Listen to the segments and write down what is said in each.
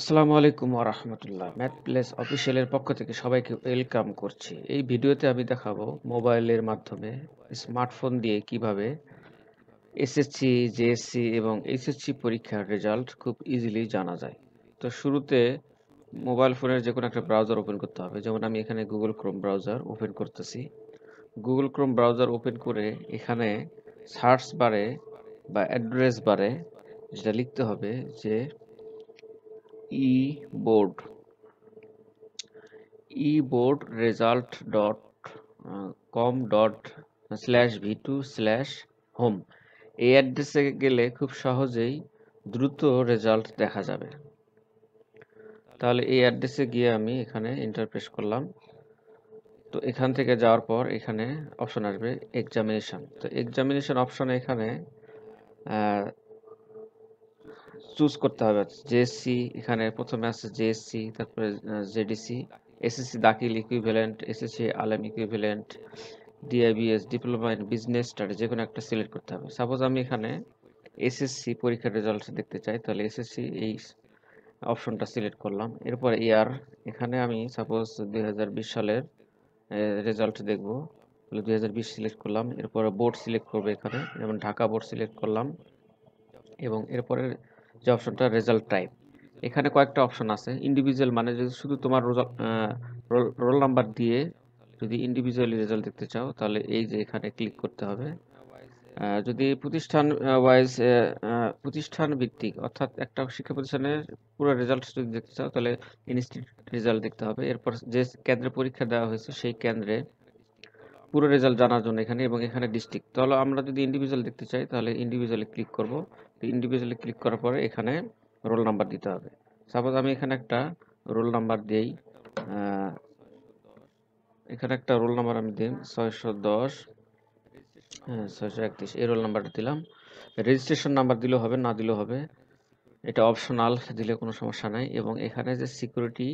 আসসালামু আলাইকুম রহমতুল্লাহ math place অফিসিয়ালের পক্ষ থেকে সবাইকে ওয়েলকাম করছি। এই ভিডিওতে আমি দেখাবো মোবাইলের মাধ্যমে স্মার্টফোন দিয়ে কীভাবে এসএসসি জেএসসি এবং এইচএসসি পরীক্ষার রেজাল্ট খুব ইজিলি জানা যায়। তো শুরুতে মোবাইল ফোনের যে কোনো একটা ব্রাউজার ওপেন করতে হবে। যেমন আমি এখানে গুগল ক্রোম ব্রাউজার ওপেন করতেছি। গুগল ক্রোম ব্রাউজার ওপেন করে এখানে সার্চ বারে বা অ্যাড্রেস বারে যেটা লিখতে হবে যে e board e board result dot com dot slash v two slash home এই অ্যাড্রেসে গেলে খুব সহজেই দ্রুত রেজাল্ট দেখা যাবে। তাহলে এই অ্যাড্রেসে গিয়ে আমি এখানে ইন্টারপ্রেস করলাম। তো এখান থেকে যাওয়ার পর এখানে অপশন আসবে এক্সামিনেশন তো এক্সামিনেশন অপশনে এখানে চুজ করতে হবে। জেএসসি এখানে প্রথমে আছে জেএসসি তারপরে JDC SSC Dakhil equivalent SSC Alam equivalent DIBS diploma in business study যে কোনো একটা সিলেক্ট করতে হবে। সাপোজ আমি এখানে এসএসসি পরীক্ষার রেজাল্ট দেখতে চাই, তাহলে এসএসসি এই অপশনটা সিলেক্ট করলাম। এরপর ইয়ার এখানে আমি সাপোজ দুই হাজার বিশ সালের রেজাল্ট দেখব। তাহলে দু হাজার বিশ সিলেক্ট করলাম। এরপরে বোর্ড সিলেক্ট করব এখানে, যেমন ঢাকা বোর্ড সিলেক্ট করলাম। এবং এরপরে যে অপশনটা রেজাল্ট টাইপ এখানে কয়েকটা অপশন আছে। ইন্ডিভিজুয়াল মানে যদি শুধু তোমার রোল নাম্বার দিয়ে যদি ইন্ডিভিজুয়ালি রেজাল্ট দেখতে চাও, তাহলে এই যে এখানে ক্লিক করতে হবে। যদি প্রতিষ্ঠান ওয়াইজ প্রতিষ্ঠান ভিত্তিক, অর্থাৎ একটা শিক্ষা প্রতিষ্ঠানের পুরো রেজাল্ট যদি দেখতে চাও, তাহলে ইনস্টিটিউট রেজাল্ট দেখতে হবে। এরপর যে কেন্দ্রে পরীক্ষা দেওয়া হয়েছে, সেই কেন্দ্রে পুরো রেজাল্ট জানার জন্য এখানে এবং এখানে ডিস্ট্রিক্ট তাহলে আমরা যদি ইন্ডিভিজুয়াল দেখতে চাই, তাহলে ইন্ডিভিজুয়ালি ক্লিক করব। ইন্ডিভিজুয়ালি ক্লিক করার পরে এখানে রোল নাম্বার দিতে হবে। সাপোজ আমি এখানে একটা রোল নাম্বার দিই এখানে একটা রোল নাম্বার আমি দিই ছয়শো দশ হ্যাঁ ছয়শো একত্রিশ, এই রোল নাম্বারটা দিলাম। রেজিস্ট্রেশন নাম্বার দিলেও হবে, না দিলেও হবে, এটা অপশনাল দিলে কোনো সমস্যা নাই। এবং এখানে যে সিকিউরিটি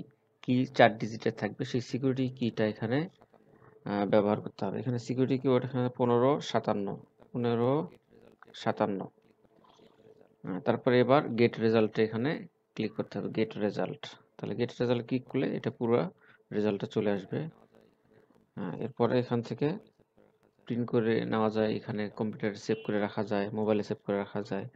কি চার ডিজিটের থাকবে, সেই সিকিউরিটি কিটা এখানে ব্যবহার করতে হবে। এখানে সিকিউরিটি কিওয়ার্ড এখানে পনেরো, সাতান্ন। পনেরো, সাতান্ন। তারপরে এবার গেট রেজাল্টে এখানে ক্লিক করতে হবে গেট রেজাল্ট তাহলে গেট রেজাল্ট ক্লিক করলে এটা পুরো রেজাল্টটা চলে আসবে। এরপরে এখান থেকে প্রিন্ট করে নেওয়া যায়, এখানে কম্পিউটারে সেভ করে রাখা যায় মোবাইলে সেভ করে রাখা যায়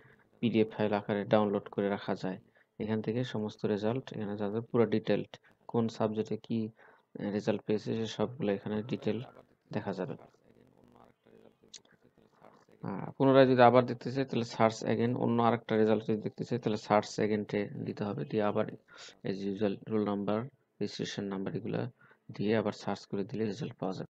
পিডিএফ ফাইল আকারে ডাউনলোড করে রাখা যায়। এখান থেকে সমস্ত রেজাল্ট এখানে যাদের পুরো ডিটেলড কোন সাবজেক্টে কি রেজাল্ট পেয়েছে সে সবগুলো এখানে ডিটেল দেখা যাবে। পুনরায় যদি আবার দেখতে চাই, তাহলে সার্চ অ্যাগেন অন্য আরেকটা রেজাল্ট যদি দেখতে চাই, তাহলে সার্চ অ্যাগেনটে দিতে হবে। দিয়ে আবার as usual roll number registration number এগুলো দিয়ে আবার সার্চ করে দিলে রেজাল্ট পাওয়া যাবে।